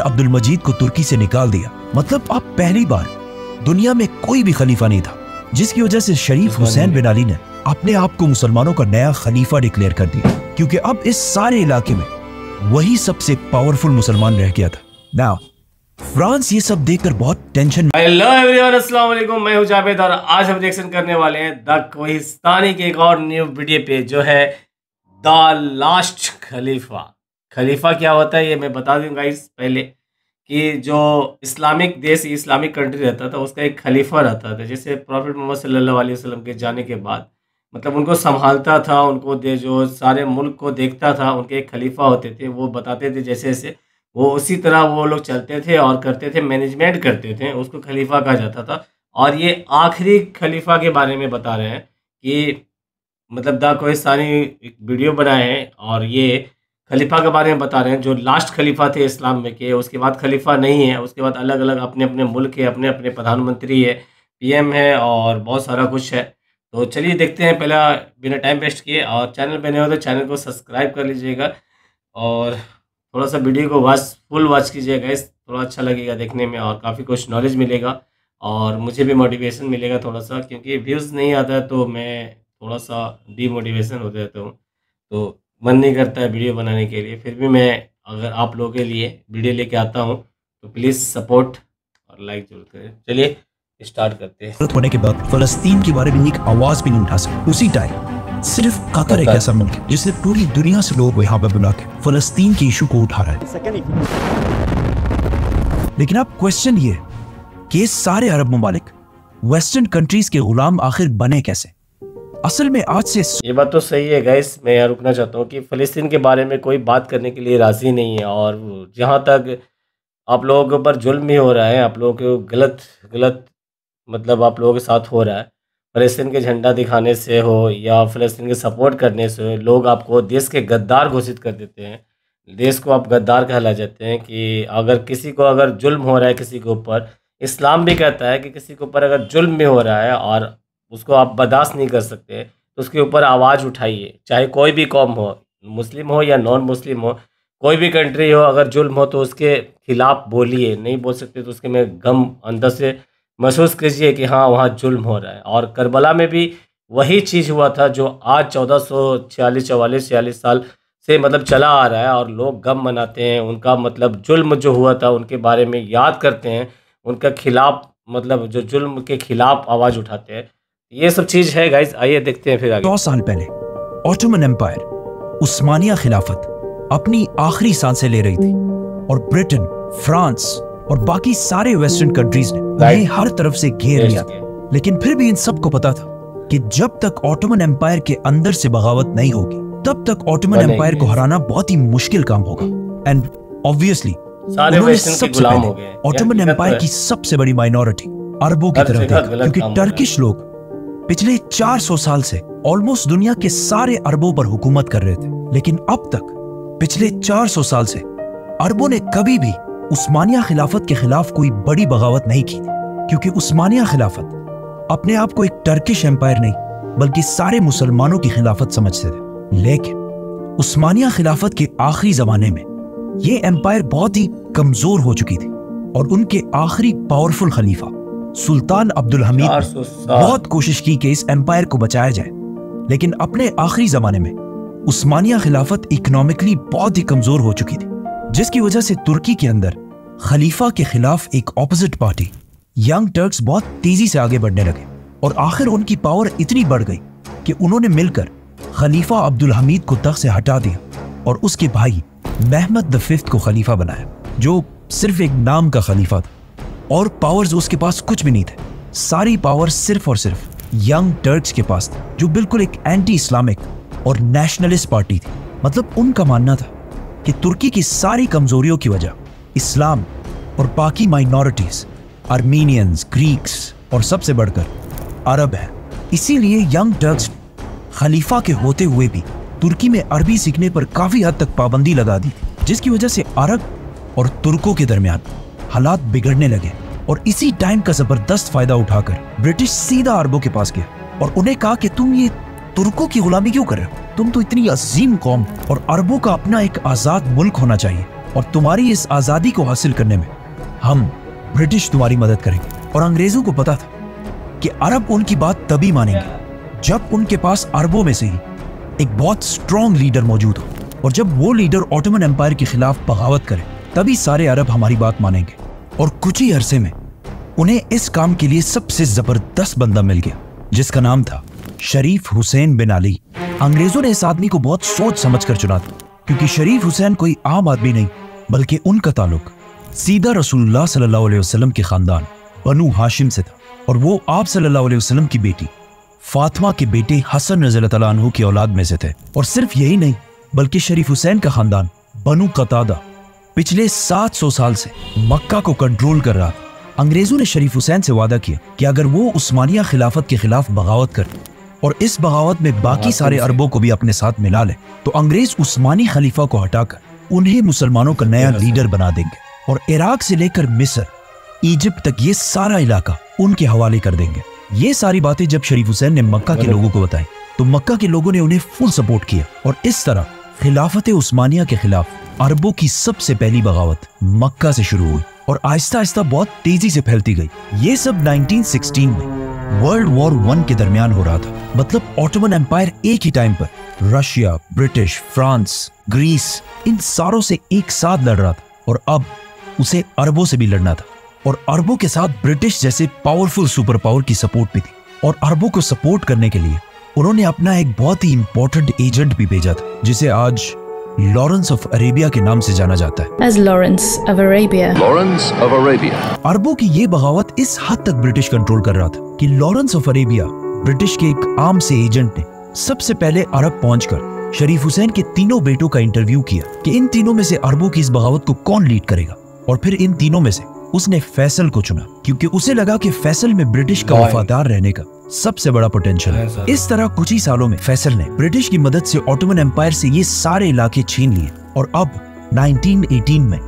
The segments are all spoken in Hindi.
अब्दुल मजीद को तुर्की से निकाल दिया। मतलब अब पहली बार दुनिया में कोई भी खलीफा नहीं था जिसकी वजह से शरीफ हुसैन बिन अली ने अपने आप को मुसलमानों का नया खलीफा डिक्लेयर कर दिया क्योंकि अब इस सारे इलाके में वही सबसे पावरफुल मुसलमान रह गया था। नाउ फ्रांस ये सब देखकर बहुत टेंशन हेलो एवरीवन अस्सलाम वालेकुम मैं हूँ जावेद और आज हम रिएक्शन करने वाले हैं द कोहिस्तानी के एक और न्यू वीडियो पे जो है द लास्ट खलीफा खलीफा क्या होता है, ये मैं बता दूँगा इस पहले, कि जो इस्लामिक देश, इस्लामिक कंट्री रहता था, उसका एक खलीफा रहता था। जैसे प्रॉफिट मोहम्मद सल्लल्लाहु अलैहि वसल्लम के जाने के बाद मतलब उनको संभालता था, उनको दे, जो सारे मुल्क को देखता था, उनके एक खलीफा होते थे, वो बताते थे जैसे जैसे, वो उसी तरह वो लोग चलते थे और करते थे मैनेजमेंट करते थे, उसको खलीफा कहा जाता था। और ये आखिरी खलीफा के बारे में बता रहे हैं कि मतलब दा कोहिस्तानी एक वीडियो बनाए हैं, और ये खलीफा के बारे में बता रहे हैं, जो लास्ट खलीफा थे इस्लाम में के, उसके बाद खलीफा नहीं है, उसके बाद अलग अलग अपने अपने मुल्क है अपने अपने प्रधानमंत्री है, पीएम है और बहुत सारा कुछ है। तो चलिए देखते हैं, पहला बिना टाइम वेस्ट किए, और चैनल पर नहीं हो तो चैनल को सब्सक्राइब कर लीजिएगा और थोड़ा सा वीडियो को वॉच फुल वॉच कीजिएगा इस थोड़ा अच्छा लगेगा देखने में और काफ़ी कुछ नॉलेज मिलेगा और मुझे भी मोटिवेशन मिलेगा थोड़ा सा क्योंकि व्यूज़ नहीं आता तो मैं थोड़ा सा डीमोटिवेशन हो जाता हूँ। तो मन नहीं करता है वीडियो बनाने के लिए। फिर भी मैं अगर आप लोगों के लिए वीडियो लेके आता हूँ तो प्लीज़ सपोर्ट और लाइक ज़रूर करें। चलिए स्टार्ट करते हैं। होने के बाद फलस्तीन के बारे में एक आवाज़ भी नहीं उठा सके उसी टाइम सिर्फ़ कतर एक ऐसा मुल्क है जिसने पूरी दुनिया से लोग यहाँ पर बुला के फलस्तीन के इशू को उठा रहा है लेकिन अब क्वेश्चन ये कि ये सारे अरब ममालिक वेस्टर्न कंट्रीज़ के गुलाम आखिर बने कैसे? असल में आज से ये बात तो सही है गैस मैं यहाँ रुकना चाहता हूँ कि फ़लस्तीन के बारे में कोई बात करने के लिए राज़ी नहीं है और जहाँ तक आप लोगों के ऊपर जुल्म ही हो रहा है, आप लोगों के गलत गलत मतलब आप लोगों के साथ हो रहा है। फ़लस्तीन के झंडा दिखाने से हो या फ़लस्तीन के सपोर्ट करने से हो, लोग आपको देश के गद्दार घोषित कर देते हैं। देश को आप गद्दार कहला जाते हैं कि अगर किसी को अगर जुल्म हो रहा है किसी के ऊपर, इस्लाम भी कहता है कि किसी के ऊपर अगर जुल्म भी हो रहा है और उसको आप बर्दाश्त नहीं कर सकते तो उसके ऊपर आवाज़ उठाइए, चाहे कोई भी कौम हो, मुस्लिम हो या नॉन मुस्लिम हो, कोई भी कंट्री हो, अगर जुल्म हो तो उसके खिलाफ बोलिए, नहीं बोल सकते तो उसके में गम अंदर से महसूस कीजिए कि हाँ वहाँ जुल्म हो रहा है। और करबला में भी वही चीज़ हुआ था जो आज चौदह सौ छियालीस, चवालीस, छियालीस साल से मतलब चला आ रहा है और लोग गम मनाते हैं। उनका मतलब जुल्म जो हुआ था, उनके बारे में याद करते हैं, उनका खिलाफ मतलब जो जुल्म के खिलाफ आवाज़ उठाते हैं। ये सब चीज़ है गाइज़ आइए देखते हैं फिर आगे। सौ साल पहले ऑटोमन एम्पायर उस्मानिया खिलाफत अपनी आखिरी साँसें ले रही थी और ब्रिटेन फ्रांस और बाकी सारे वेस्टर्न कंट्रीज़ ने उन्हें हर तरफ़ से घेर लिया। था लेकिन फिर भी इन सबको पता था कि जब तक ऑटोमन एम्पायर के अंदर से बगावत नहीं होगी तब तक ऑटोमन एम्पायर को हराना बहुत ही मुश्किल काम होगा। एंड ऑब्वियसली सबसे पहले। ऑटोमन एम्पायर तो की सबसे बड़ी माइनॉरिटी अरबों की तरफ़ देखा क्योंकि। टर्किश लोग पिछले 400 साल से ऑलमोस्ट दुनिया के सारे अरबों पर हुकूमत कर रहे थे। लेकिन अब तक, पिछले 400 साल से, अरबों ने कभी भी उस्मानिया खिलाफत के खिलाफ कोई बड़ी बगावत नहीं की क्योंकि उस्मानिया खिलाफत अपने आप को एक टर्किश एम्पायर नहीं, बल्कि सारे मुसलमानों की खिलाफत समझते थे। लेकिन उस्मानिया खिलाफत के आखिरी जमाने में ये एम्पायर बहुत ही कमज़ोर हो चुकी थी, और उनके आखिरी पावरफुल खलीफा सुल्तान अब्दुल हमीद ने बहुत कोशिश की कि इस एम्पायर को बचाया जाए। लेकिन अपने आखिरी जमाने में उस्मानिया खिलाफत इकोनॉमिकली बहुत ही कमज़ोर हो चुकी थी जिसकी वजह से तुर्की के अंदर खलीफा के खिलाफ एक ऑपोजिट पार्टी यंग टर्क्स बहुत तेज़ी से आगे बढ़ने लगे और आखिर उनकी पावर इतनी बढ़ गई कि उन्होंने मिलकर खलीफा अब्दुल हमीद को तख्त से हटा दिया और उसके भाई महमद द फिफ्थ को खलीफा बनाया जो सिर्फ़ एक नाम का खलीफा था। और पावर्स उसके पास कुछ भी नहीं थे। सारी पावर सिर्फ़ और सिर्फ़ यंग टर्क्स के पास था, जो बिल्कुल एक एंटी इस्लामिक और नेशनलिस्ट पार्टी थी। मतलब उनका मानना था कि तुर्की की सारी कमजोरियों की वजह इस्लाम और बाकी माइनॉरिटीज आर्मीनियंस ग्रीक्स और सबसे बढ़कर अरब है। इसीलिए यंग टर्क्स खलीफा के होते हुए भी तुर्की में अरबी सीखने पर काफ़ी हद तक पाबंदी लगा दी, जिसकी वजह से अरब और तुर्कों के दरमियान हालात बिगड़ने लगे और इसी टाइम का ज़बरदस्त फ़ायदा उठाकर ब्रिटिश सीधा अरबों के पास गया और उन्हें कहा कि तुम ये तुर्कों की गुलामी क्यों कर रहे हो? तुम तो इतनी अजीम कौम और अरबों का अपना एक आज़ाद मुल्क होना चाहिए और तुम्हारी इस आज़ादी को हासिल करने में हम ब्रिटिश तुम्हारी मदद करेंगे। और अंग्रेज़ों को पता था कि अरब उनकी बात तभी मानेंगे जब उनके पास अरबों में से ही एक बहुत स्ट्रॉन्ग लीडर मौजूद हो। और जब वो लीडर ऑटोमन एम्पायर के खिलाफ बगावत करे, तभी सारे अरब हमारी बात मानेंगे। और कुछ ही अरसे में, उन्हें इस काम के लिए सबसे ज़बरदस्त बंदा मिल गया, जिसका नाम था शरीफ हुसैन बिन अली। अंग्रेज़ों ने इस आदमी को बहुत सोच समझ कर चुना था, क्योंकि शरीफ हुसैन कोई आम आदमी नहीं, बल्कि उनका ताल्लुक सीधा रसूलुल्लाह सल्लल्लाहु अलैहि वसल्लम के खानदान, बनु हाशिम से था, और वो आप सल्लल्लाहु अलैहि वसल्लम की बेटी, फातिमा के बेटे हसन रज़ी अल्लाह की औलाद में से थे। और सिर्फ़ यही नहीं, बल्कि शरीफ हुसैन का खानदान बनु कतादा पिछले 700 साल से मक्का को कंट्रोल कर रहा। था अंग्रेज़ों ने शरीफ हुसैन से वादा किया कि अगर वो उस्मानिया खिलाफत के खिलाफ बगावत कर और इस बगावत में बाकी सारे अरबों को भी अपने साथ मिला ले तो अंग्रेज़ उस्मानी खलीफा को हटाकर उन्हें मुसलमानों का नया लीडर बना देंगे और इराक से लेकर मिस्र इजिप्ट तक ये सारा इलाका उनके हवाले कर देंगे। ये सारी बातें जब शरीफ हुसैन ने मक्का के लोगों को बताई तो मक्का के लोगों ने उन्हें फुल सपोर्ट किया और इस तरह खिलाफत उस्मानिया के खिलाफ अरबों की सबसे पहली बगावत मक्का से शुरू हुई और आहिस्ता आहिस्ता बहुत तेज़ी से फैलती गई। ये सब 1916 में वर्ल्ड वॉर वन के दरमियान हो रहा था। मतलब ऑटोमन एम्पायर एक ही टाइम पर रशिया, ब्रिटिश, फ्रांस, ग्रीस, इन सारों से एक साथ लड़ रहा था और अब उसे अरबों से भी लड़ना था। और अरबों के साथ ब्रिटिश जैसे पावरफुल सुपर पावर की सपोर्ट भी थी। और अरबों को सपोर्ट करने के लिए उन्होंने अपना एक बहुत ही इंपॉर्टेंट एजेंट भी भेजा था जिसे आज लॉरेंस ऑफ़ अरेबिया के नाम से जाना जाता है as Lawrence of Arabia. Lawrence of Arabia. अरबों की ये बगावत इस हद तक ब्रिटिश कंट्रोल कर रहा था कि लॉरेंस ऑफ़ अरेबिया ब्रिटिश के एक आम से एजेंट ने सबसे पहले अरब पहुंचकर शरीफ हुसैन के तीनों बेटों का इंटरव्यू किया कि इन तीनों में से अरबों की इस बगावत को कौन लीड करेगा और फिर इन तीनों में से उसने फैसल को चुना क्योंकि उसे लगा कि फैसल में ब्रिटिश का वफादार रहने का सबसे बड़ा पोटेंशियल है। इस तरह कुछ ही सालों में फैसल ने ब्रिटिश की मदद से ऑटोमन एम्पायर से ये सारे इलाके छीन लिए। और अब 1918 में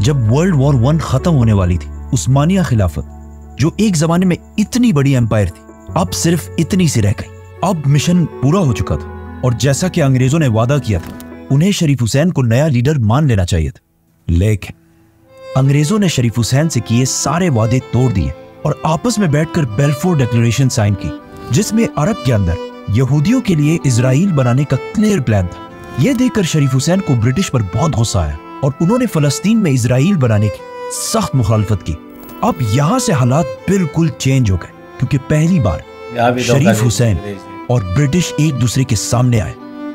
जब वर्ल्ड वॉर वन खत्म होने वाली थी उस्मानिया खिलाफत जो एक जमाने में इतनी बड़ी एम्पायर थी अब सिर्फ़ इतनी सी रह गई। अब मिशन पूरा हो चुका था और जैसा कि अंग्रेज़ों ने वादा किया था उन्हें शरीफ हुसैन को नया लीडर मान लेना चाहिए था। लेकिन अंग्रेज़ों ने शरीफ हुसैन से किए सारे वादे तोड़ दिए। और आपस में बैठकर बेल्फोर डिक्लेरेशन साइन की जिसमें अरब के अंदर यहूदियों के लिए इसराइल बनाने का क्लियर प्लान था। यह देखकर शरीफ हुसैन को ब्रिटिश पर बहुत गुस्सा आया और उन्होंने फलस्तीन में इसराइल बनाने की सख्त मुखालफत की। अब यहाँ से हालात बिल्कुल चेंज हो गए क्योंकि पहली बार शरीफ हुसैन और ब्रिटिश एक दूसरे के सामने आए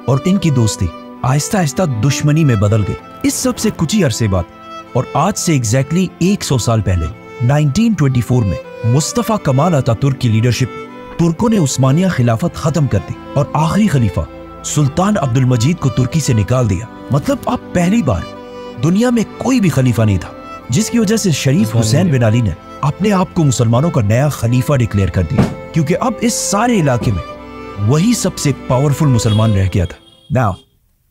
और इनकी दोस्ती आहिस्ता आहिस्ता दुश्मनी में बदल गई। इस सबसे कुछ ही अरसे बाद और आज से एग्जैक्टली 100 साल पहले 1924 में मुस्तफ़ा कमाल अतातुर्क की लीडरशिप तुर्कों ने उस्मानिया खिलाफत खत्म कर दी और आखिरी खलीफा सुल्तान अब्दुल मजीद को तुर्की से निकाल दिया। मतलब अब पहली बार दुनिया में कोई भी खलीफा नहीं था जिसकी वजह से शरीफ हुसैन बिन अली ने अपने आप को मुसलमानों का नया खलीफा डिक्लेयर कर दिया क्योंकि अब इस सारे इलाके में वही सबसे पावरफुल मुसलमान रह गया था। नाउ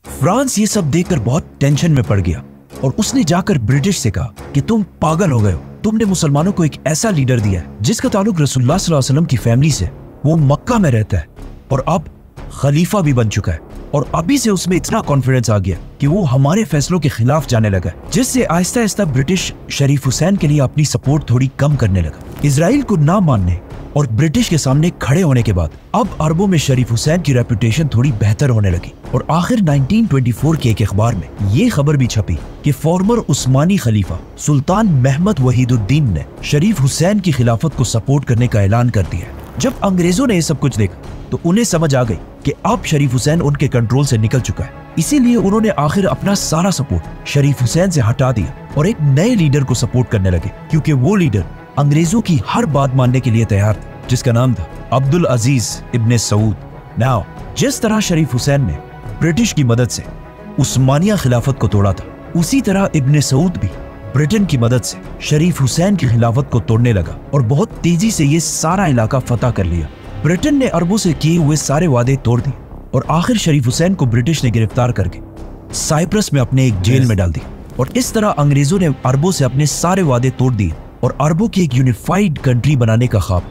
फ्रांस ये सब देखकर बहुत टेंशन में पड़ गया और उसने जाकर ब्रिटिश से कहा कि तुम पागल हो गए हो। तुमने मुसलमानों को एक ऐसा लीडर दिया जिसका ताल्लुक रसुल्ला की फैमिली से, वो मक्का में रहता है, और अब खलीफा भी बन चुका है, और अभी से उसमें इतना कॉन्फिडेंस आ गया कि वो हमारे फैसलों के खिलाफ जाने लगा जिससे आहिस्ता आहिस्ता ब्रिटिश शरीफ हुसैन के लिए अपनी सपोर्ट थोड़ी कम करने लगा। इसराइल को ना मानने और ब्रिटिश के सामने खड़े होने के बाद, अब अरबों में शरीफ हुसैन की रेपुटेशन थोड़ी बेहतर होने लगी। और आखिर 1924 के एक अखबार में ये खबर भी छपी कि फॉर्मर उस्मानी खलीफा सुल्तान महमद वहीदुद्दीन ने शरीफ हुसैन की खिलाफत को सपोर्ट करने का ऐलान कर दिया जब अंग्रेज़ों ने ये सब कुछ देखा तो उन्हें समझ आ गई कि अब शरीफ हुसैन उनके कंट्रोल से निकल चुका है। इसीलिए उन्होंने आखिर अपना सारा सपोर्ट शरीफ हुसैन से हटा दिया और एक नए लीडर को सपोर्ट करने लगे, क्योंकि वो लीडर अंग्रेज़ों की हर बात मानने के लिए तैयार था जिसका नाम था अब्दुल अज़ीज़ इब्ने सऊद। नाउ जिस तरह शरीफ हुसैन ने ब्रिटिश की मदद से उस्मानिया खिलाफत को तोड़ा था उसी तरह इब्ने सऊद भी ब्रिटेन की मदद से शरीफ हुसैन की खिलाफत को तोड़ने लगा और बहुत तेज़ी से ये सारा इलाका फतह कर लिया। ब्रिटेन ने अरबों से किए हुए सारे वादे तोड़ दिए और आखिर शरीफ हुसैन को ब्रिटिश ने गिरफ़्तार करके साइप्रस में अपने एक जेल में डाल दिया और इस तरह अंग्रेज़ों ने अरबों से अपने सारे वादे तोड़ दिए। और अरबों की एक यूनिफाइड कंट्री बनाने का ख्वाब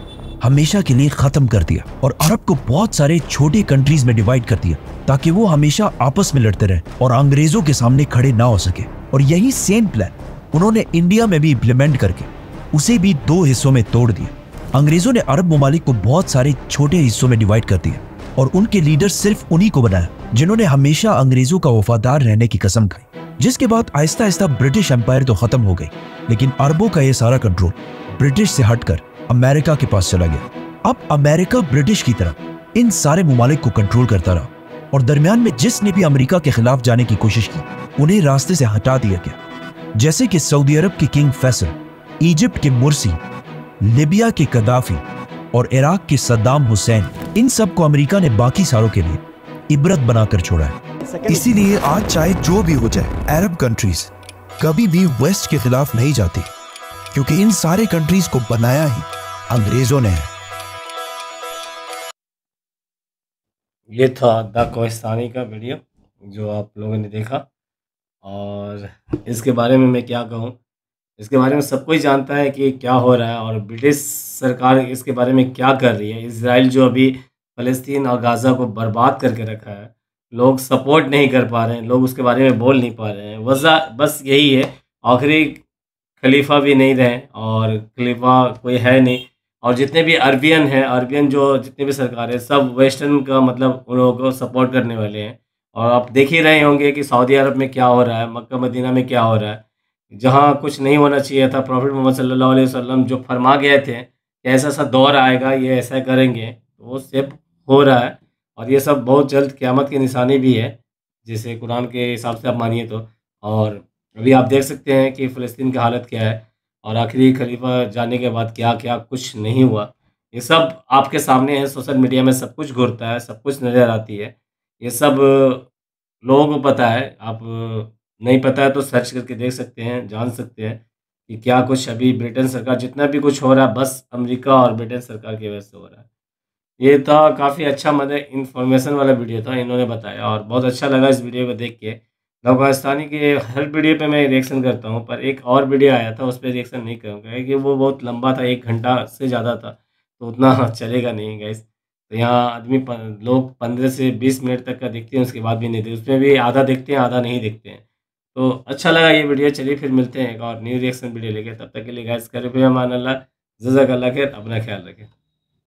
हमेशा के लिए खत्म कर दिया और अरब को बहुत सारे छोटे कंट्रीज़ में डिवाइड कर दिया ताकि वो हमेशा आपस में लड़ते रहे और अंग्रेज़ों के सामने खड़े ना हो सके। और यही सेम प्लान उन्होंने इंडिया में भी इम्प्लीमेंट करके उसे भी दो हिस्सों में तोड़ दिया। अंग्रेज़ों ने अरब ममालिक को बहुत सारे छोटे हिस्सों में डिवाइड कर दिया और उनके लीडर सिर्फ़ उन्हीं को बनाया जिन्होंने हमेशा अंग्रेज़ों का वफादार रहने की कसम खाई। जिसके बाद आहिस्ता आहिस्ता ब्रिटिश एम्पायर तो खत्म हो गई। लेकिन अरबों का यह सारा कंट्रोल ब्रिटिश से हटकर अमेरिका के पास चला गया। अब अमेरिका ब्रिटिश की तरह इन सारे ममालिक को कंट्रोल करता रहा और दरमियान में जिसने भी अमेरिका के खिलाफ जाने की कोशिश की, उन्हें रास्ते से हटा दिया गया। जैसे कि सऊदी अरब के किंग फैसल, इजिप्ट के मुर्सी, लिबिया के कदाफी और इराक के सद्दाम हुसैन, इन सबको अमेरिका ने बाकी सारों के लिए इबरत बनाकर छोड़ा है। इसीलिए आज चाहे जो भी हो जाए अरब कंट्रीज़ कभी भी वेस्ट के खिलाफ नहीं जाती क्योंकि इन सारे कंट्रीज़ को बनाया ही अंग्रेज़ों ने। है ये था द कोहिस्तानी का वीडियो जो आप लोगों ने देखा। और इसके बारे में मैं क्या कहूँ? इसके बारे में सब कोई जानता है कि क्या हो रहा है और ब्रिटिश सरकार इसके बारे में क्या कर रही है? इसराइल जो अभी फ़लस्तीन और गाज़ा को बर्बाद करके रखा है लोग सपोर्ट नहीं कर पा रहे हैं, लोग उसके बारे में बोल नहीं पा रहे हैं। वजह बस यही है, आखिरी खलीफा भी नहीं रहे और खलीफा कोई है नहीं। और जितने भी अरबियन हैं, अरबियन जो जितने भी सरकार है, सब वेस्टर्न का मतलब उन लोगों को सपोर्ट करने वाले हैं। और आप देख ही रहे होंगे कि सऊदी अरब में क्या हो रहा है, मक्का, मदीना में क्या हो रहा है। जहाँ कुछ नहीं होना चाहिए था प्रॉफिट मोहम्मद सल्लल्लाहु अलैहि वसल्लम जो फरमा गए थे ऐसा ऐसा दौर आएगा, ये ऐसा करेंगे तो वो सिर्फ़ हो रहा है। और ये सब बहुत जल्द क़्यामत की निशानी भी है, जैसे कुरान के हिसाब से आप मानिए तो। और अभी आप देख सकते हैं कि फ़लस्तीन की हालत क्या है और आखिरी खलीफा जाने के बाद क्या क्या कुछ नहीं हुआ। ये सब आपके सामने है, सोशल मीडिया में सब कुछ घूरता है, सब कुछ नज़र आती है। ये सब लोगों को पता है, आप नहीं पता है तो सर्च करके देख सकते हैं, जान सकते हैं कि क्या कुछ अभी ब्रिटेन सरकार, जितना भी कुछ हो रहा है, बस अमेरिका और ब्रिटेन सरकार की वजह से हो रहा है। ये था काफ़ी अच्छा मतलब इन्फॉर्मेशन वाला वीडियो था, इन्होंने बताया और बहुत अच्छा लगा इस वीडियो को देख के। अफगानिस्तानी के हर वीडियो पे मैं रिएक्शन करता हूँ, पर एक और वीडियो आया था, उस पर रिएक्शन नहीं करूँगा, क्योंकि वो बहुत लंबा था, एक घंटा से ज़्यादा था तो उतना चलेगा नहीं गैस तो यहाँ आदमी लोग पंद्रह से बीस मिनट तक का देखते हैं, उसके बाद भी नहीं देखते, उसमें भी आधा देखते हैं, आधा नहीं देखते हैं। तो अच्छा लगा ये वीडियो चलिए फिर मिलते हैं एक और न्यू रिएक्शन वीडियो लेके, तब तक के लिए गैस करें फिर अल्लाह, जजाक अल्लाह खैर, अपना ख्याल रखें।